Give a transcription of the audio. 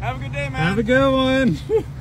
Have a good day, man. Have a good one.